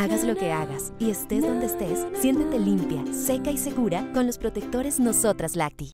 Hagas lo que hagas y estés donde estés, siéntete limpia, seca y segura con los protectores Nosotras Lacti.